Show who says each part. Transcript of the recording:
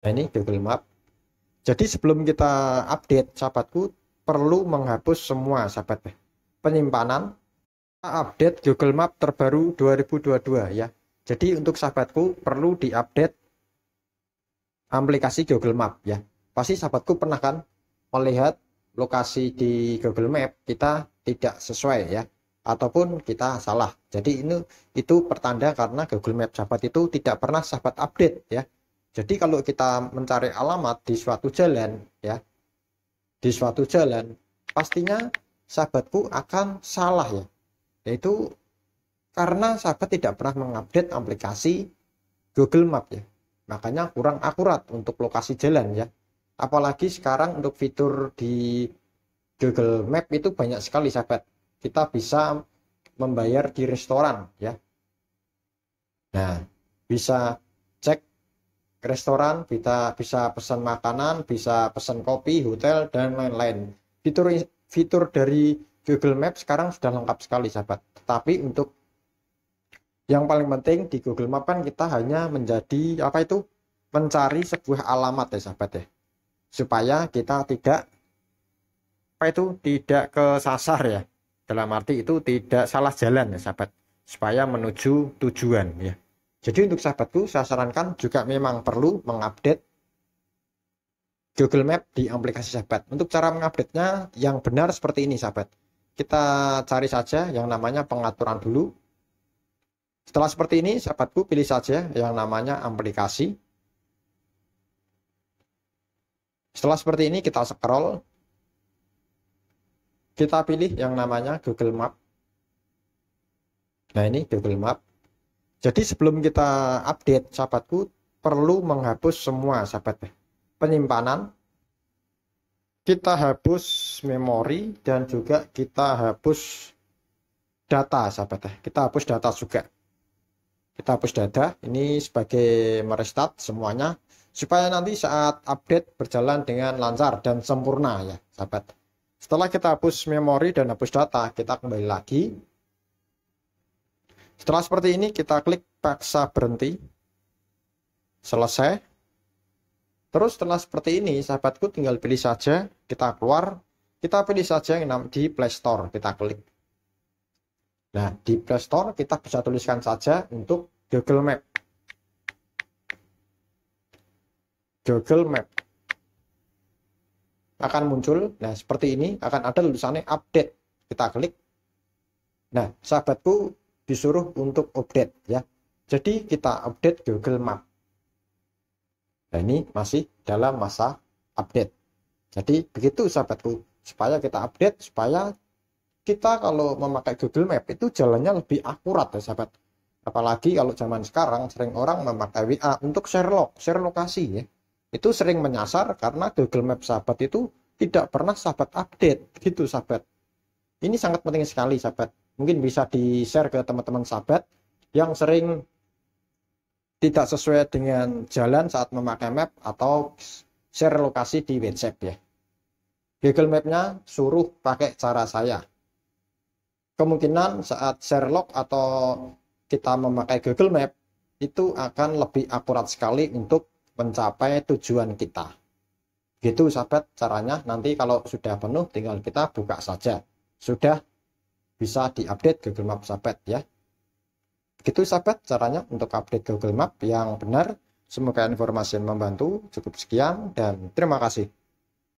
Speaker 1: Nah ini Google Map. Jadi sebelum kita update sahabatku perlu menghapus semua sahabat penyimpanan update Google Map terbaru 2022 ya. Jadi untuk sahabatku perlu diupdate aplikasi Google Map ya. Pasti sahabatku pernah kan melihat lokasi di Google Map kita tidak sesuai ya ataupun kita salah. Jadi ini itu pertanda karena Google Map sahabat itu tidak pernah sahabat update ya. Jadi kalau kita mencari alamat di suatu jalan ya, di suatu jalan pastinya sahabatku akan salah ya. Yaitu karena sahabat tidak pernah mengupdate aplikasi Google Map ya. Makanya kurang akurat untuk lokasi jalan ya. Apalagi sekarang untuk fitur di Google Map itu banyak sekali sahabat. Kita bisa membayar di restoran ya. Nah, bisa restoran, bisa bisa pesan makanan, bisa pesan kopi, hotel dan lain-lain. Fitur fitur dari Google Maps sekarang sudah lengkap sekali sahabat. Tetapi untuk yang paling penting di Google Maps kan kita hanya menjadi apa itu mencari sebuah alamat ya sahabat ya. Supaya kita tidak apa itu tidak kesasar ya. Dalam arti itu tidak salah jalan ya sahabat. Supaya menuju tujuan ya. Jadi untuk sahabatku saya sarankan juga memang perlu mengupdate Google Map di aplikasi sahabat. Untuk cara mengupdate-nya yang benar seperti ini sahabat. Kita cari saja yang namanya pengaturan dulu. Setelah seperti ini sahabatku pilih saja yang namanya aplikasi. Setelah seperti ini kita scroll. Kita pilih yang namanya Google Map. Nah ini Google Map jadi sebelum kita update sahabatku perlu menghapus semua sahabat penyimpanan. Kita hapus memori dan juga kita hapus data sahabat Kita hapus data juga. Kita hapus data ini sebagai merestart semuanya supaya nanti saat update berjalan dengan lancar dan sempurna ya sahabat. Setelah kita hapus memori dan hapus data, kita kembali lagi setelah seperti ini kita klik paksa berhenti. Selesai. Terus setelah seperti ini sahabatku tinggal pilih saja kita keluar. Kita pilih saja yang di Play Store. Kita klik. Nah di Play Store kita bisa tuliskan saja untuk Google Map. Google Map akan muncul. Nah, seperti ini akan ada tulisannya update. Kita klik. Nah, sahabatku disuruh untuk update ya. Jadi kita update Google Map. Nah ini masih dalam masa update. Jadi begitu sahabatku, supaya kita update, supaya kita kalau memakai Google Map itu jalannya lebih akurat ya sahabat. Apalagi kalau zaman sekarang sering orang memakai WA untuk share log, share lokasi ya. Itu sering menyasar karena Google Map sahabat itu tidak pernah sahabat update gitu sahabat. Ini sangat penting sekali sahabat mungkin bisa di-share ke teman-teman sahabat yang sering tidak sesuai dengan jalan saat memakai map atau share lokasi di WhatsApp ya. Google Map-nya suruh pakai cara saya. Kemungkinan saat share log atau kita memakai Google Map itu akan lebih akurat sekali untuk mencapai tujuan kita. Gitu sahabat caranya nanti kalau sudah penuh tinggal kita buka saja. Sudah bisa diupdate Google Map sahabat ya. Begitu sahabat caranya untuk update Google Map yang benar. Semoga informasi membantu. Cukup sekian dan terima kasih.